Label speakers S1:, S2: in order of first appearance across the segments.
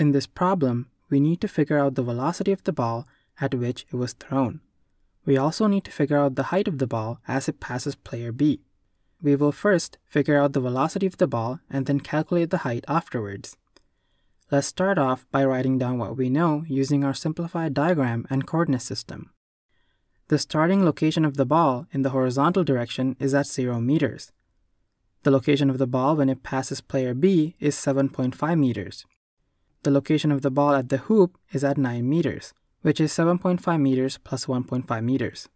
S1: In this problem, we need to figure out the velocity of the ball at which it was thrown. We also need to figure out the height of the ball as it passes player B. We will first figure out the velocity of the ball and then calculate the height afterwards. Let's start off by writing down what we know using our simplified diagram and coordinate system. The starting location of the ball in the horizontal direction is at 0 meters. The location of the ball when it passes player B is 7.5 meters. The location of the ball at the hoop is at 9 meters, which is 7.5 meters plus 1.5 meters.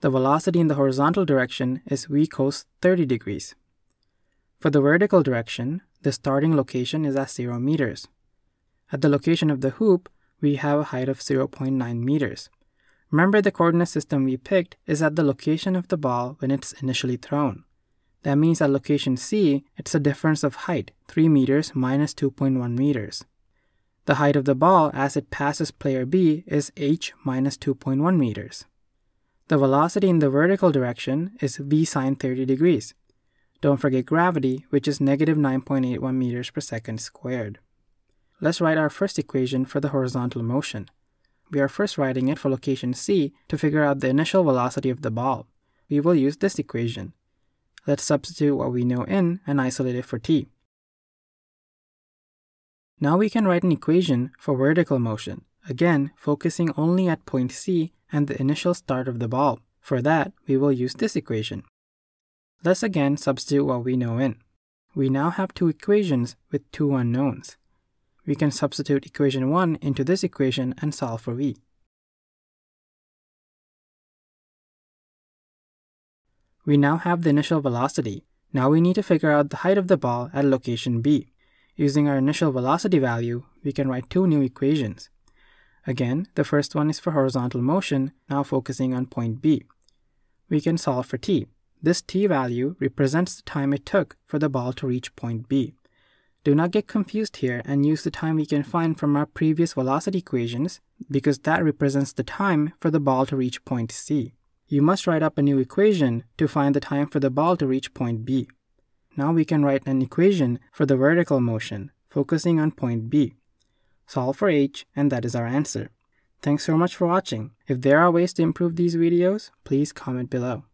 S1: The velocity in the horizontal direction is v cos 30 degrees. For the vertical direction, the starting location is at 0 meters. At the location of the hoop, we have a height of 0.9 meters. Remember the coordinate system we picked is at the location of the ball when it's initially thrown. That means at location C, it's a difference of height, 3 meters minus 2.1 meters. The height of the ball as it passes player B is h minus 2.1 meters. The velocity in the vertical direction is v sine 30 degrees. Don't forget gravity, which is negative 9.81 meters per second squared. Let's write our first equation for the horizontal motion. We are first writing it for location C to figure out the initial velocity of the ball. We will use this equation. Let's substitute what we know in and isolate it for t. Now we can write an equation for vertical motion, again focusing only at point C and the initial start of the ball. For that, we will use this equation. Let's again substitute what we know in. We now have two equations with two unknowns. We can substitute equation 1 into this equation and solve for v. We now have the initial velocity. Now we need to figure out the height of the ball at location B. Using our initial velocity value, we can write two new equations. Again, the first one is for horizontal motion, now focusing on point B. We can solve for t. This t value represents the time it took for the ball to reach point B. Do not get confused here and use the time we can find from our previous velocity equations because that represents the time for the ball to reach point C. You must write up a new equation to find the time for the ball to reach point B. Now we can write an equation for the vertical motion, focusing on point B. Solve for h, and that is our answer. Thanks so much for watching. If there are ways to improve these videos, please comment below.